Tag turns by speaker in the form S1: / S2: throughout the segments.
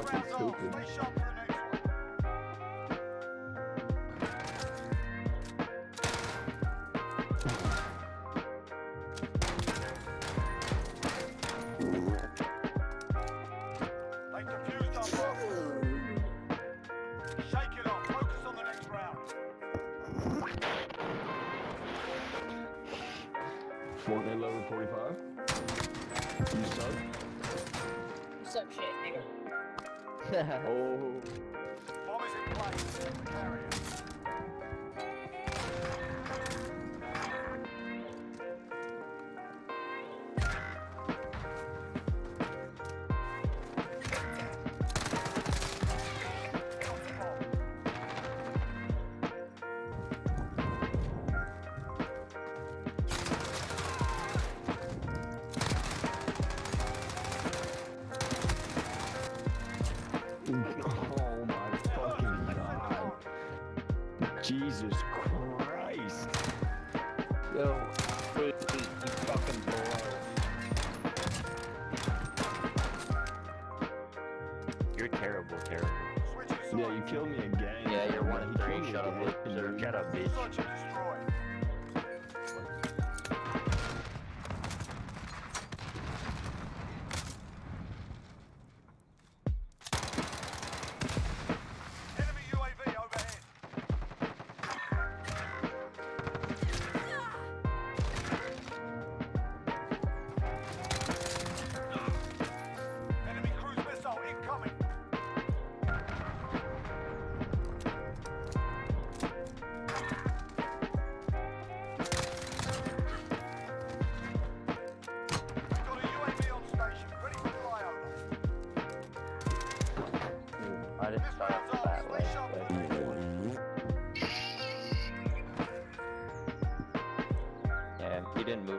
S1: stay sharp for the next one. They defused our bomb. Shake it off. Focus on the next round.
S2: Fortnite level 45. You suck.
S3: What's up, shit, nigga?
S2: Oh.
S1: Bomb is in place. Protect the carrier.
S4: You're terrible, terrible.
S2: Yeah, you killed me again.
S4: Yeah, you're one
S2: He
S4: and three.
S2: killed me
S4: Shut up,
S2: again,
S4: loser. Shut up, bitch.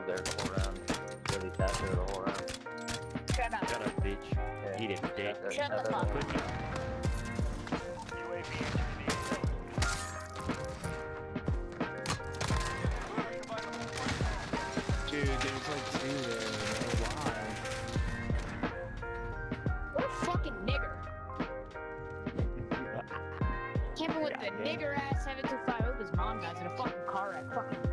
S4: There the whole round. Really sat there the whole round.
S3: Shut up.
S4: Shut up, bitch.
S5: Yeah.
S4: Eat it, dick.
S3: Shut the fuck
S4: up.
S3: up.
S1: UAV entering.
S5: Dude, there's like two there. Why?
S3: What a fucking nigger. Camping with the nigger ass 725. Hope his mom dies in a fucking car wreck. Fucking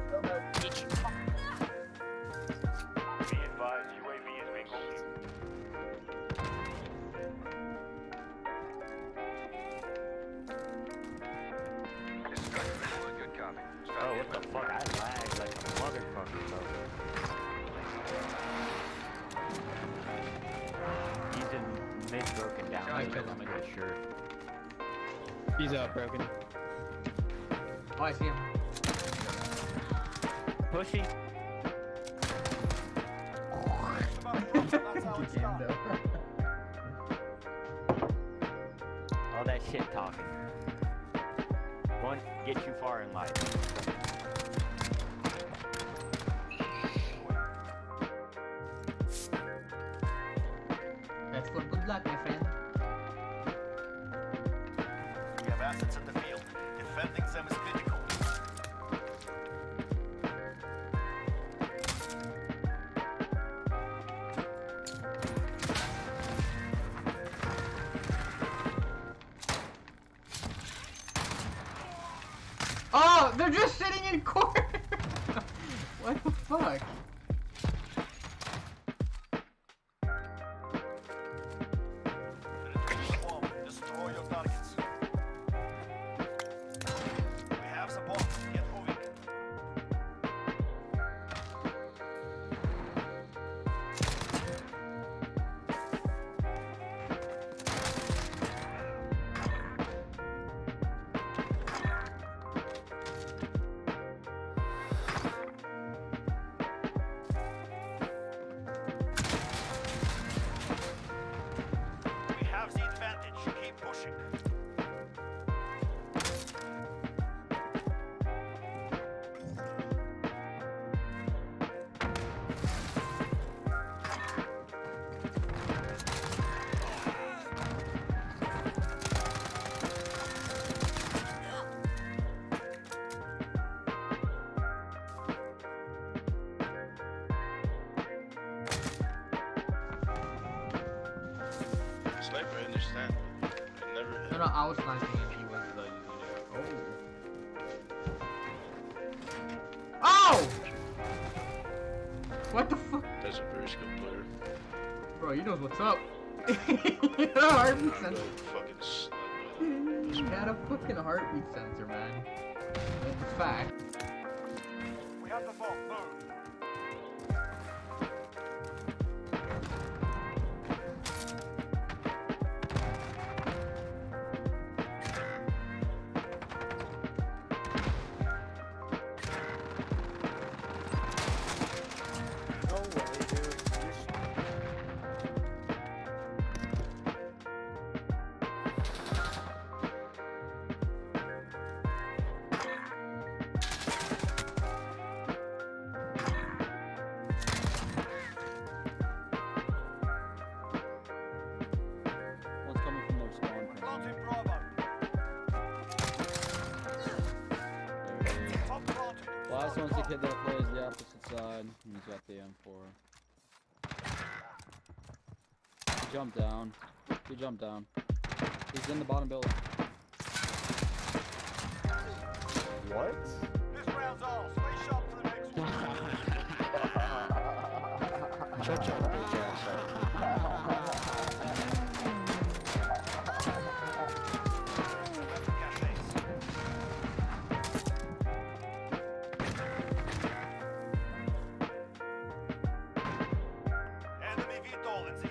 S3: fuck?
S4: I lagged like a motherfucker, bro. He's in mid broken down.
S6: I
S4: He's
S6: killed
S4: on
S6: him.
S4: a shirt.
S5: He's out broken.
S6: Oh, I see him.
S4: Pushy.
S1: It's about Brooklyn, that's how it's done.
S4: All that shit talking. Won't get you far in life.
S6: That's for good luck, my friend.
S1: We have assets in the field. Defending them is critical.
S6: They're just sitting in corner. what the fuck? No, I was sniping and he was uh, using. Oh. Oh! What the fuck?
S7: That's a very skilled player.
S6: Bro, he knows what's up. heartbeat
S7: I'm
S6: sensor.
S7: fucking snipe.
S6: He had a fucking heartbeat sensor, man. That's a fact.
S1: We have the bomb. Move.
S8: Kid that plays the opposite side. He's got the M4. He jumped down. He jumped down. He's in the bottom building.
S9: What?
S1: This round's ours. Stay sharp for the next one. Enemy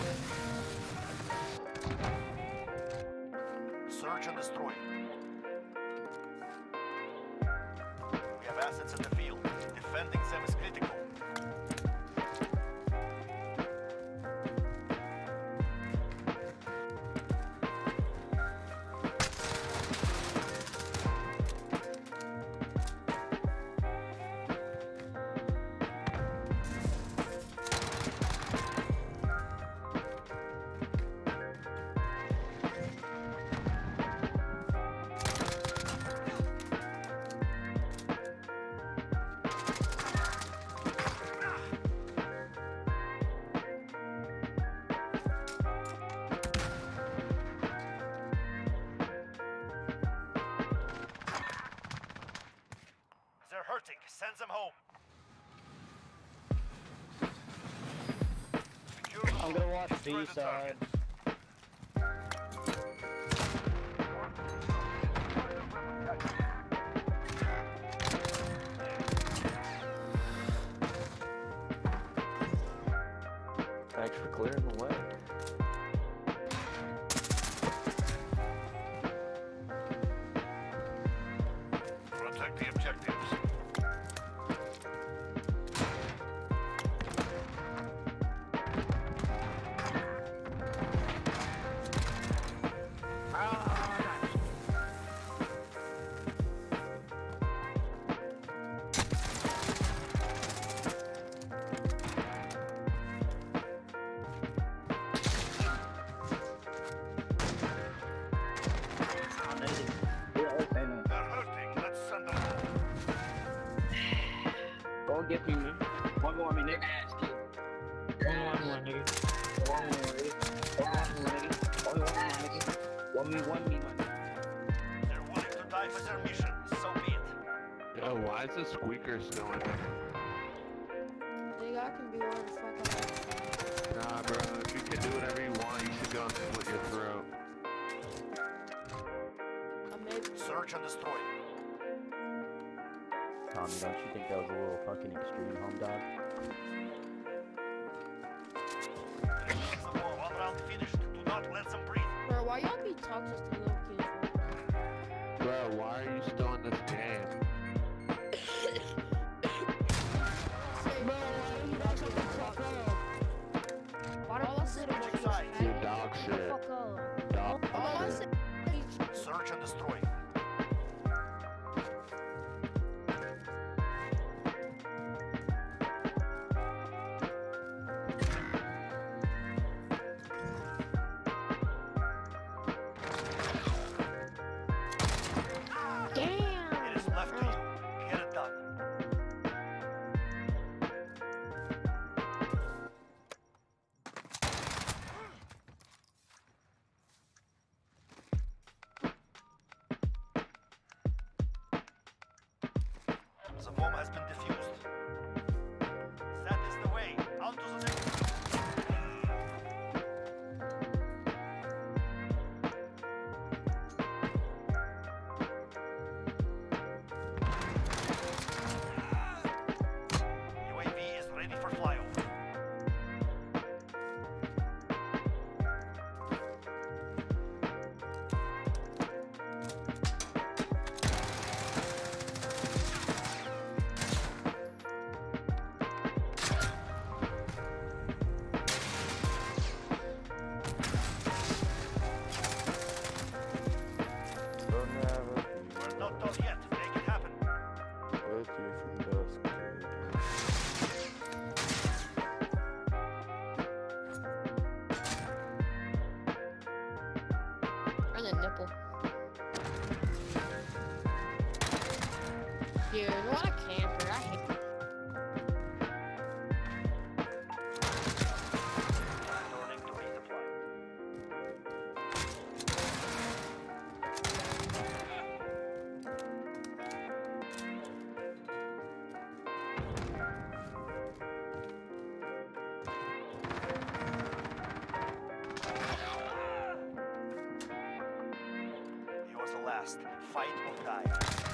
S1: hurting. Send them home.
S10: I'm gonna watch B side.
S9: Thanks for clearing the way.
S10: Nigga. One me, one me, man.
S1: They're willing to die for their mission. So be it.
S7: Yo, why is the squeaker still in there?
S11: Nigga, I can be whatever the fuck I want.
S7: Nah, bro, if you can do whatever you want, you should go and slit your throat.
S11: I
S1: Search and destroy.
S4: Tommy. Don't you think that was a little fucking extreme, home dog?
S1: Release the bomb. One round finished. Do not let them breathe.
S11: Why y'all be toxic to
S1: We're Fight or die.